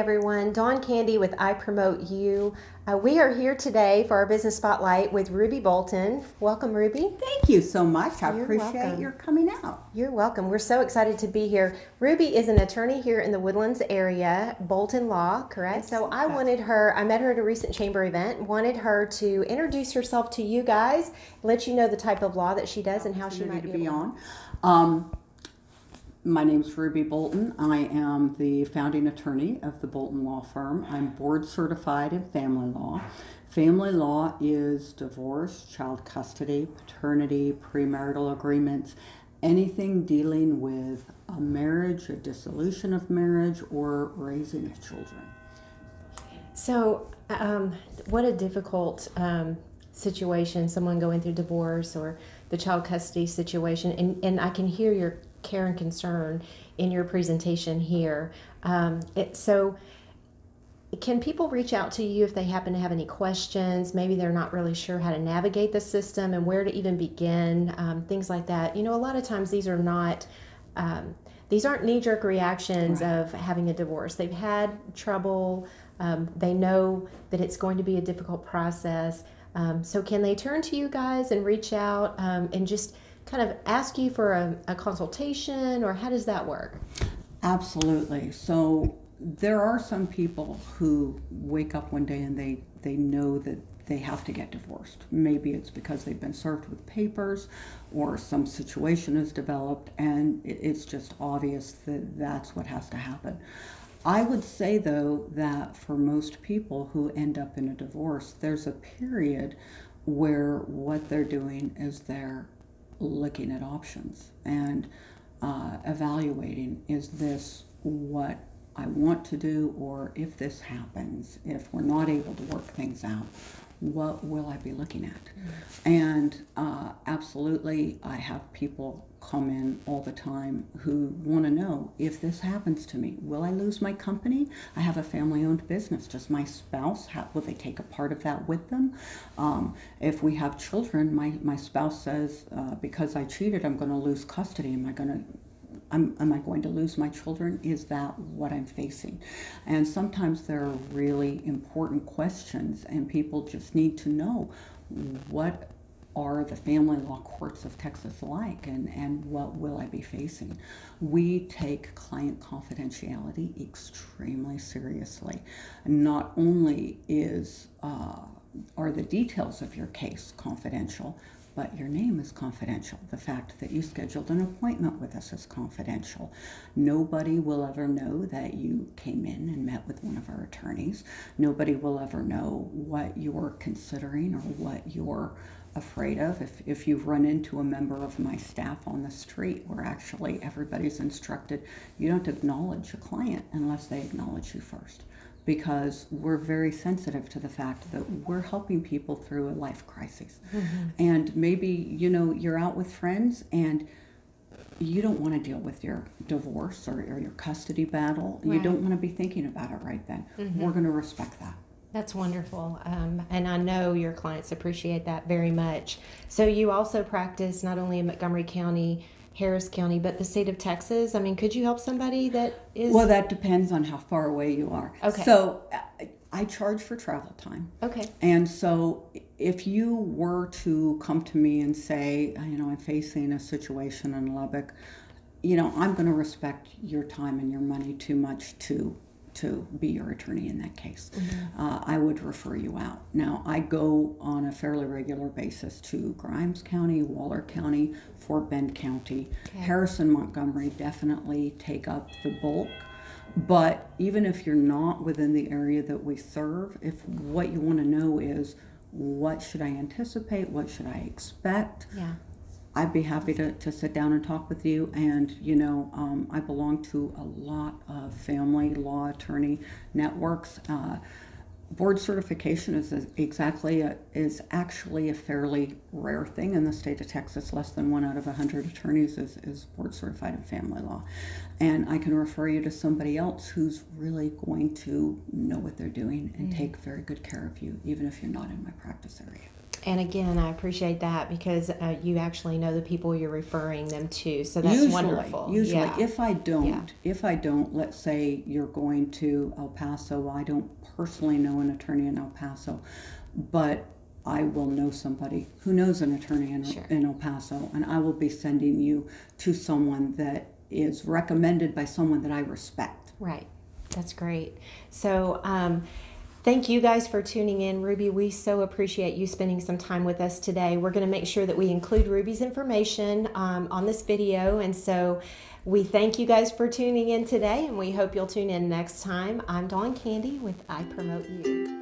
everyone. Dawn Candy with I Promote You. Uh, we are here today for our business spotlight with Ruby Bolton. Welcome, Ruby. Thank you so much. I You're appreciate welcome. your coming out. You're welcome. We're so excited to be here. Ruby is an attorney here in the Woodlands area, Bolton Law, correct? So I wanted her, I met her at a recent chamber event, wanted her to introduce herself to you guys, let you know the type of law that she does and how she might be be on. Um, my name is Ruby Bolton. I am the founding attorney of the Bolton Law Firm. I'm board certified in family law. Family law is divorce, child custody, paternity, premarital agreements, anything dealing with a marriage, a dissolution of marriage, or raising of children. So, um, what a difficult um, situation, someone going through divorce or the child custody situation. And, and I can hear your care and concern in your presentation here. Um, it, so, can people reach out to you if they happen to have any questions? Maybe they're not really sure how to navigate the system and where to even begin, um, things like that. You know, a lot of times these are not. Um, these aren't knee-jerk reactions Right. of having a divorce. They've had trouble. Um, they know that it's going to be a difficult process. Um, so, can they turn to you guys and reach out um, and just kind of ask you for a, a consultation, or how does that work? Absolutely. So there are some people who wake up one day and they, they know that they have to get divorced. Maybe it's because they've been served with papers or some situation has developed and it's just obvious that that's what has to happen. I would say though that for most people who end up in a divorce, there's a period where what they're doing is they're looking at options and uh, evaluating is this what I want to do, or if this happens, if we're not able to work things out, what will I be looking at? And uh, absolutely, I have people come in all the time who want to know if this happens to me, will I lose my company? I have a family owned business. Does my spouse, have, will they take a part of that with them? Um, if we have children, my, my spouse says, uh, because I cheated, I'm going to lose custody. Am I going to am, am I going to lose my children? Is that what I'm facing? And sometimes there are really important questions, and people just need to know what are the family law courts of Texas like, and, and what will I be facing? We take client confidentiality extremely seriously. Not only is uh, are the details of your case confidential, but your name is confidential. The fact that you scheduled an appointment with us is confidential. Nobody will ever know that you came in and met with one of our attorneys. Nobody will ever know what you're considering or what you're afraid of. If, if you've run into a member of my staff on the street where actually everybody's instructed, you don't acknowledge a client unless they acknowledge you first because we're very sensitive to the fact that we're helping people through a life crisis. And maybe, you know, you're out with friends and you don't want to deal with your divorce or, or your custody battle. You don't want to be thinking about it right then. We're going to respect that. That's wonderful. Um, and I know your clients appreciate that very much. So, you also practice not only in Montgomery County, Harris County, but the state of Texas. I mean, could you help somebody that is. Well, that depends on how far away you are. Okay. So I, I charge for travel time. okay. And so, if you were to come to me and say, you know, I'm facing a situation in Lubbock, you know, I'm going to respect your time and your money too much to to be your attorney in that case. Uh, I would refer you out. Now, I go on a fairly regular basis to Grimes County, Waller County, Fort Bend County, Harrison, Montgomery. Definitely take up the bulk. But even if you're not within the area that we serve, if what you want to know is what should I anticipate, what should I expect, Yeah. I'd be happy to, to sit down and talk with you. And, you know, um, I belong to a lot of family law attorney networks. Uh, board certification is a- exactly a, is actually a fairly rare thing in the state of Texas. Less than one out of a hundred attorneys is, is board certified in family law, and I can refer you to somebody else who's really going to know what they're doing and take very good care of you, even if you're not in my practice area. And again, I appreciate that because uh, you actually know the people you're referring them to. So that's usually, wonderful. Usually, Yeah. if I don't, Yeah. if I don't, let's say you're going to El Paso. I don't personally know an attorney in El Paso, but I will know somebody who knows an attorney in, Sure. in El Paso, and I will be sending you to someone that is recommended by someone that I respect. Right. That's great. So, um, thank you guys for tuning in. Ruby, we so appreciate you spending some time with us today. We're going to make sure that we include Ruby's information um, on this video. And so, we thank you guys for tuning in today, and we hope you'll tune in next time. I'm Dawn Candy with I Promote You.